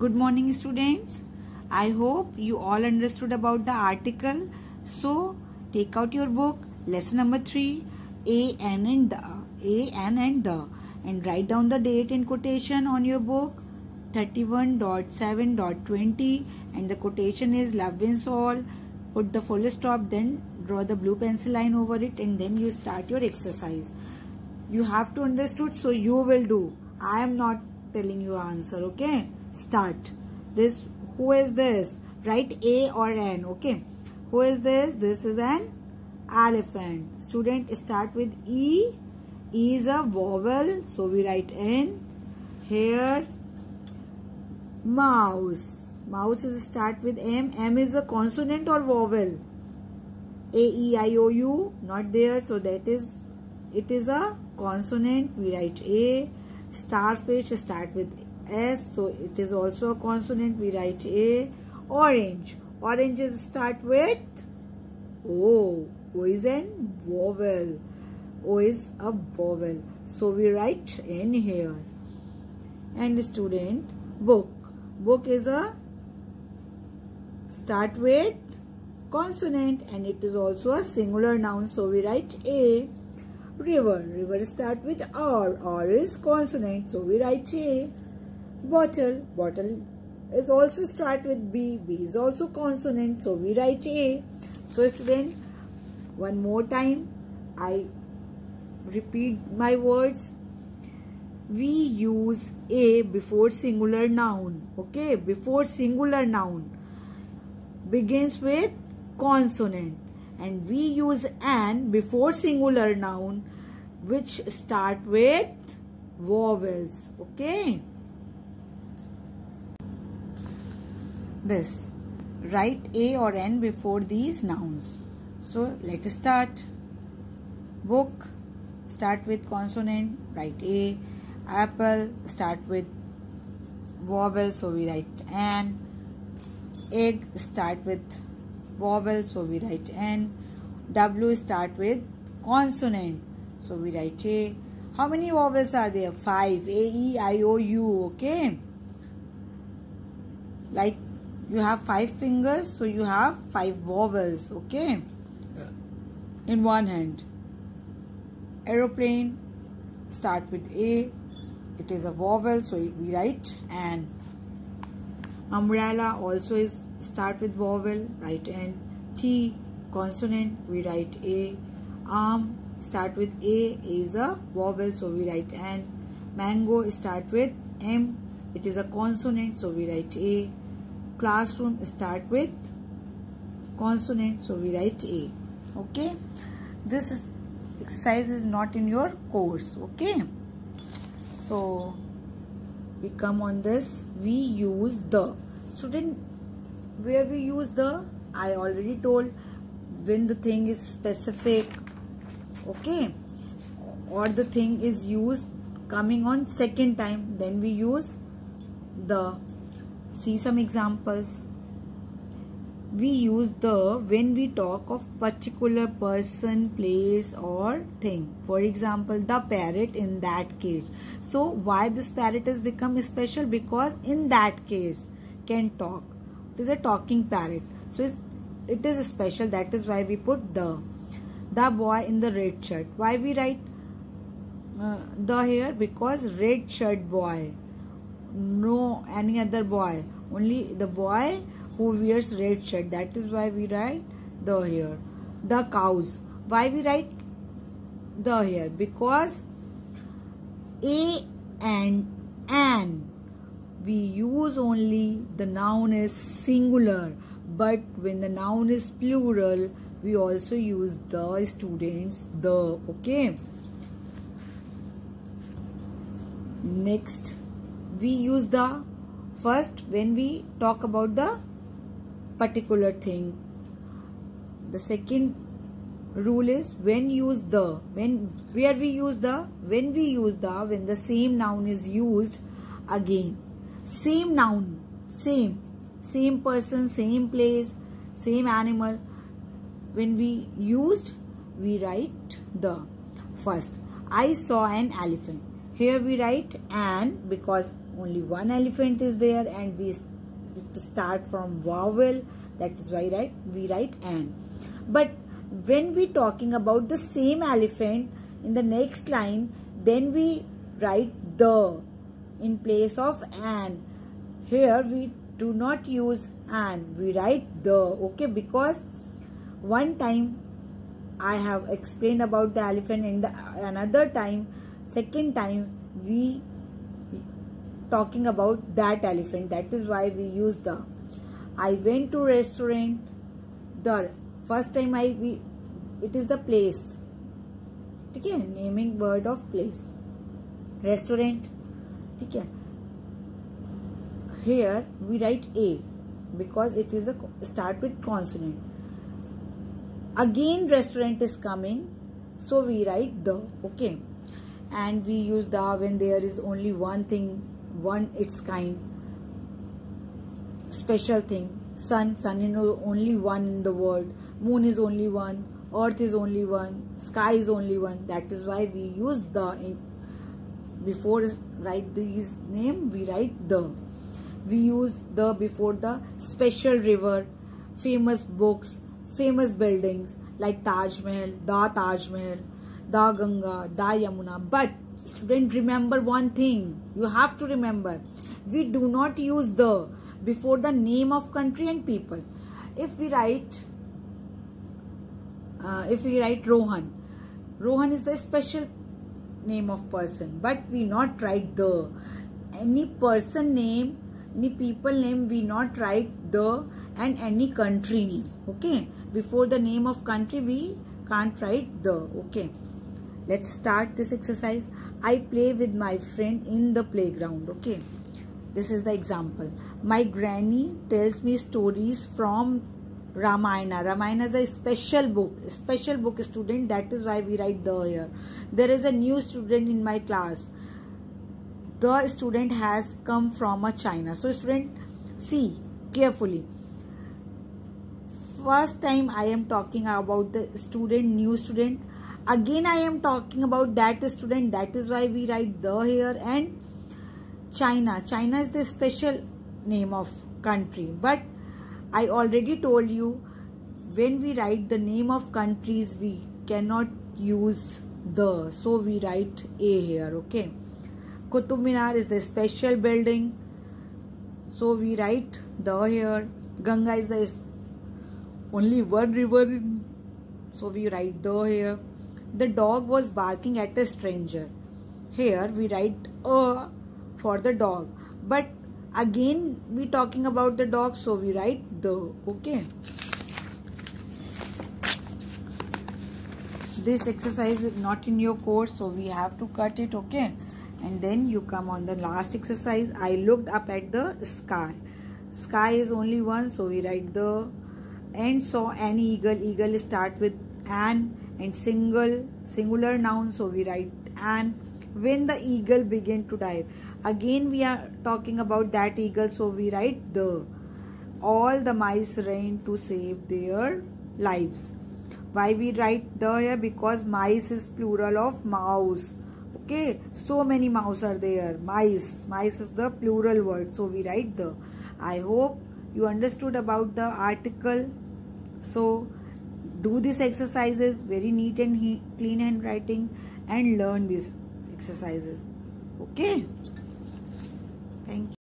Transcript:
Good morning students. I hope you all understood about the article. So take out your book, lesson number 3, A, N and the, A, N and the and write down the date in quotation on your book 31.7.20 and the quotation is love wins all. Put the full stop then draw the blue pencil line over it and then you start your exercise. You have to understood so you will do. I am not telling you answer okay start. This who is this? Write a or n okay? Who is this? This is an elephant. Student start with e. E is a vowel so we write n here. Mouse. Mouse is start with m. M is a consonant or vowel? A e i o u not there so that is it is a consonant. We write a. Starfish start with S so it is also a consonant we write A orange. Oranges start with O. O is an vowel. O is a vowel. So we write N here. And student book. Book is a start with consonant and it is also a singular noun. So we write A. River. River start with R. R is consonant. So we write A Bottle. Bottle is also start with B. B is also consonant. So we write A. So student, one more time, I repeat my words. We use A before singular noun. Okay, before singular noun begins with consonant and we use an before singular noun which start with vowels okay this. Write A or N before these nouns. So let's start. Book, start with consonant, write A. Apple, start with vowel, so we write N. Egg, start with vowel, so we write N. W, start with consonant, so we write A. How many vowels are there? Five. A, E, I, O, U, okay? Like you have five fingers so you have five vowels okay? In one hand. Aeroplane start with a. It is a vowel so we write and umbrella also is start with vowel right write n t consonant we write a. Arm start with a is a vowel so we write n mango start with m. It is a consonant so we write a classroom start with consonant so we write a okay? This is exercise is not in your course okay? So we come on this we use the student where we use the i already told when the thing is specific okay? Or the thing is used coming on second time then we use the see some examples. We use the when we talk of particular person place or thing. For example the parrot in that cage so why this parrot has become special? Because in that case can talk. It is a talking parrot. So it is special. That is why we put the. The boy in the red shirt. Why we write uh, the here? Because red shirt boy no any other boy. Only the boy who wears red shirt. That is why we write the here the cows. Why we write the here because a and an we use only the noun is singular. But when the noun is plural we also use the students the. Okay. Next we use the first when we talk about the particular thing. The second rule is when use the when where we use the when we use the when the same noun is used again. Same noun same same person same place same animal. When we used we write the first. I saw an elephant. Here we write an because only one elephant is there and we start from vowel that is why right we write an. But when we talking about the same elephant in the next line then we write the in place of an. Here we do not use an we write the okay because one time I have explained about the elephant and the another time second time we talking about that elephant. That is why we use the I went to restaurant. The first time I we it is the place. Okay naming word of place. Restaurant. Okay here we write A because it is a start with consonant. Again restaurant is coming so we write the okay. And we use the when there is only one thing one its kind special thing. Sun sun is only one in the world. Moon is only one. Earth is only one. Sky is only one. That is why we use the in, before write these name we write the. We use the before the special river famous books famous buildings like Taj Mahal, Da Taj Mahal, Da Ganga, Da Yamuna. But student remember one thing. You have to remember. We do not use the before the name of country and people. If we write, uh, if we write Rohan, Rohan is the special name of person. But we not write the. Any person name, any people name, we not write the and any country name. Okay before the name of country we can't write the okay let's start this exercise. I play with my friend in the playground okay? This is the example. My granny tells me stories from ramayana. Ramayana is a special book special book student. That is why we write the here there is a new student in my class. The student has come from a china. So student see carefully. First time I am talking about the student, new student. Again, I am talking about that student. That is why we write the here and China. China is the special name of country. But I already told you when we write the name of countries, we cannot use the. So we write A here. Okay. Qutub Minar is the special building. So we write the here. Ganga is the only one river so we write the here the dog was barking at a stranger. Here we write a for the dog. But again we talking about the dog so we write the okay? This exercise is not in your course so we have to cut it okay? And then you come on the last exercise. I looked up at the sky. Sky is only one so we write the and saw an eagle. Eagle start with an and single singular noun so we write an when the eagle began to dive. Again we are talking about that eagle so we write the. All the mice ran to save their lives. Why we write the here? Because mice is plural of mouse. Okay? So many mouse are there. Mice. Mice is the plural word so we write the. I hope you understood about the article. So do these exercises very neat and clean handwriting and learn these exercises. Okay? Thank you